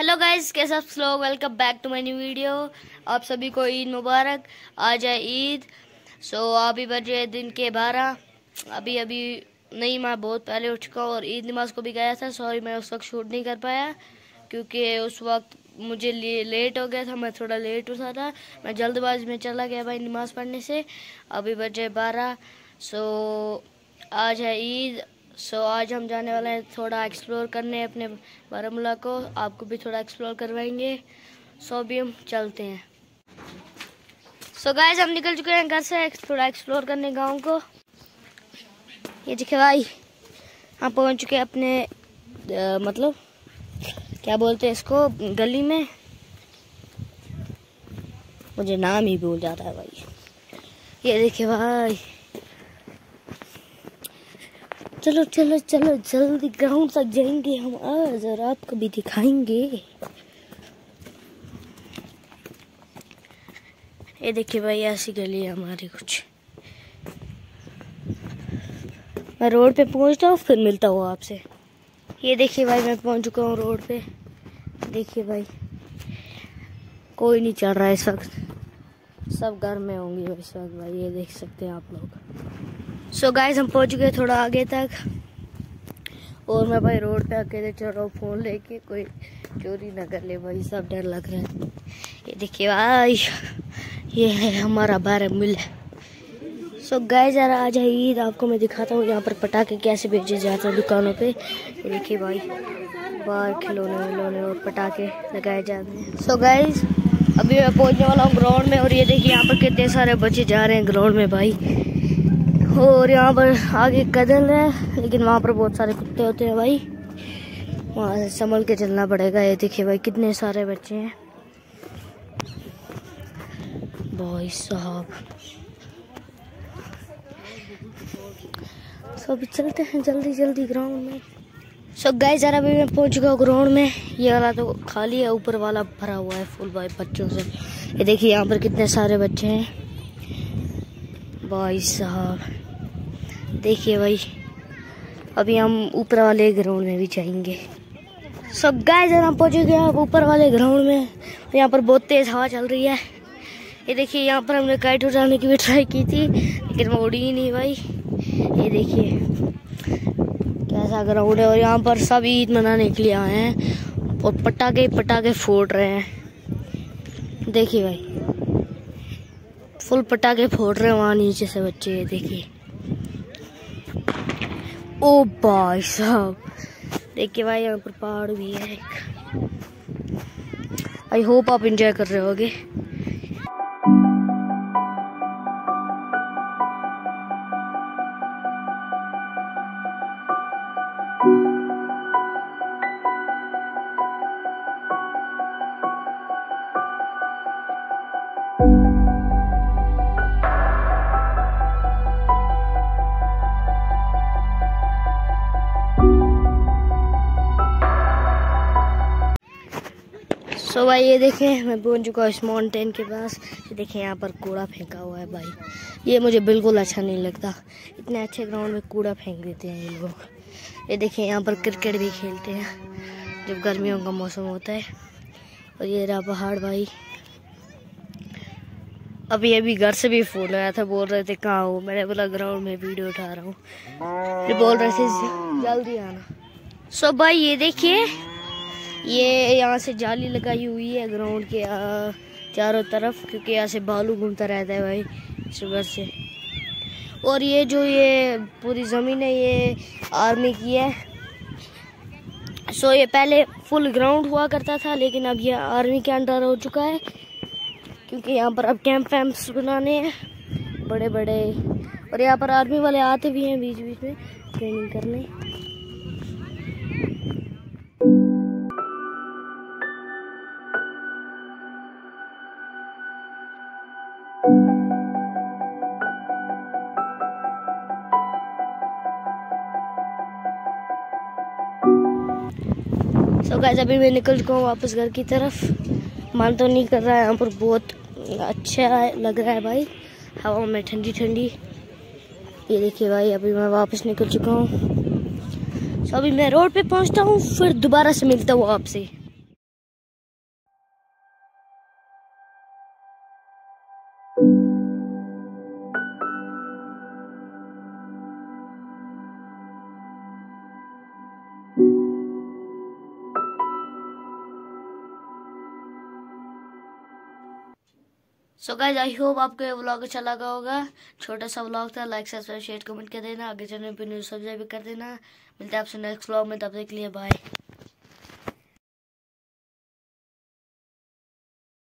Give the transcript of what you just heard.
Hello guys कैसे आप लोग? Welcome back to my new video आप सभी को ईद मुबारक। आज है ईद। सो अभी बजे दिन के बारह। अभी अभी नहीं, मैं बहुत पहले उठ चुका हूँ और ईद नमाज़ को भी गया था। सॉरी मैं उस वक्त शूट नहीं कर पाया क्योंकि उस वक्त मुझे लिए लेट हो गया था। मैं थोड़ा लेट उठा था। मैं जल्दबाजी में चला गया भाई नमाज़ पढ़ने से। अभी बजे बारह। सो आज है ईद। सो so, आज हम जाने वाले हैं थोड़ा एक्सप्लोर करने अपने बारामूला को। आपको भी थोड़ा एक्सप्लोर करवाएँगे। सो so, अभी हम चलते हैं। सो so, गाइस हम निकल चुके हैं घर से थोड़ा एक्सप्लोर करने गाँव को। ये देखे भाई हम पहुँच चुके हैं अपने आ, मतलब क्या बोलते हैं इसको गली में। मुझे नाम ही भूल जाता है भाई। ये देखिए भाई चलो चलो चलो, जल्दी ग्राउंड तक जाएँगे हम। आज और आपको भी दिखाएँगे। ये देखिए भाई, ऐसी गली है हमारी कुछ। मैं रोड पे पहुँचता हूँ फिर मिलता हूँ आपसे। ये देखिए भाई, मैं पहुँच चुका हूँ रोड पे। देखिए भाई, कोई नहीं चल रहा है इस वक्त। सब घर में होंगे इस वक्त भाई, ये देख सकते हैं आप लोग। सो so गाइस हम पहुँच गए थोड़ा आगे तक। और मैं भाई रोड पे अकेले चल रहा हूँ, फ़ोन लेके, कोई चोरी ना कर ले भाई, सब डर लग रहा है। ये देखिए भाई, ये है हमारा बारह मिल। सो so गाइस जरा आज ईद, आपको मैं दिखाता हूँ यहाँ पर पटाखे कैसे बेचे जाते हैं दुकानों पे। ये देखिए भाई, बाहर खिलौने विलौने और पटाखे लगाए जाते हैं। सो गाइस अभी मैं पहुँचने वाला हूँ ग्राउंड में और ये देखिए यहाँ पर कितने सारे बच्चे जा रहे हैं ग्राउंड में भाई। और यहाँ पर आगे कदल है, लेकिन वहाँ पर बहुत सारे कुत्ते होते हैं भाई। वहाँ से संभल के चलना पड़ेगा। ये देखिए भाई, कितने सारे बच्चे हैं। भाई साहब। सो अभी चलते हैं जल्दी जल्दी ग्राउंड में। सो गाय जरा अभी मैं पहुँच चुका ग्राउंड में। ये वाला तो खाली है, ऊपर वाला भरा हुआ है फुल भाई बच्चों से। ये देखिए यहाँ पर कितने सारे बच्चे हैं। भाई साहब। देखिए भाई, अभी हम ऊपर वाले ग्राउंड में भी जाएँगे। सब गाय जरा हम पहुँचे गए आप ऊपर वाले ग्राउंड में। यहाँ पर बहुत तेज़ हवा चल रही है। ये देखिए, यहाँ पर हमने काइट उठाने की भी ट्राई की थी, लेकिन मैं उड़ी ही नहीं भाई। ये देखिए, कैसा ग्राउंड है और यहाँ पर सब ईद मनाने के लिए आए हैं और पटाखे पटाखे फोड़ रहे हैं। देखिए भाई फुल पटाखे फोड़ रहे हैं वहाँ नीचे से बच्चे देखिए। ओ भाई साहब। देखिए भाई, यहाँ पर पहाड़ भी है। एक आई होप आप इंजॉय कर रहे होगे। सो भाई, ये देखें, मैं पहुँच चुका हूँ इस माउंटेन के पास। ये देखें, यहाँ पर कूड़ा फेंका हुआ है भाई। ये मुझे बिल्कुल अच्छा नहीं लगता। इतने अच्छे ग्राउंड में कूड़ा फेंक देते हैं ये लोग। ये देखें, यहाँ पर क्रिकेट भी खेलते हैं, जब गर्मियों का मौसम होता है। और ये रहा पहाड़ भाई। अभी अभी घर से भी फ़ोन आया था, बोल रहे थे, कहाँ हो? मैंने बोला ग्राउंड में वीडियो उठा रहा हूँ। बोल रहे थे, जल्दी आना। सो भाई, ये देखिए ये यहाँ से जाली लगाई हुई है ग्राउंड के चारों तरफ़, क्योंकि यहाँ से बालू घूमता रहता है भाई सुबह से। और ये जो ये पूरी ज़मीन है, ये आर्मी की है। सो ये पहले फुल ग्राउंड हुआ करता था, लेकिन अब ये आर्मी के अंडर हो चुका है, क्योंकि यहाँ पर अब कैंप वैम्प्स बनाने हैं बड़े बड़े और यहाँ पर आर्मी वाले आते भी हैं बीच बीच में ट्रेनिंग करने। सो so अभी मैं निकल चुका हूँ वापस घर की तरफ़। मन तो नहीं कर रहा है यहाँ पर, बहुत अच्छा लग रहा है भाई। हवा में ठंडी ठंडी। ये देखिए भाई, अभी मैं वापस निकल चुका हूँ। सो अभी मैं रोड पे पहुँचता हूँ, फिर दोबारा से मिलता हूँ आपसे। thank you so guys I hope आपको ये व्लॉग अच्छा लगा होगा। छोटा सा व्लॉग था लाइक सब्सक्राइब शेयर कमेंट कर देना। आगे चैनल पे न्यूज़ सब्सक्राइब भी कर देना। मिलते हैं आपसे नेक्स्ट व्लॉग में, तब तक के लिए बाय